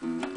Mm-hmm.